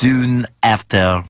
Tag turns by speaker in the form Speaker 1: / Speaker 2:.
Speaker 1: soon after.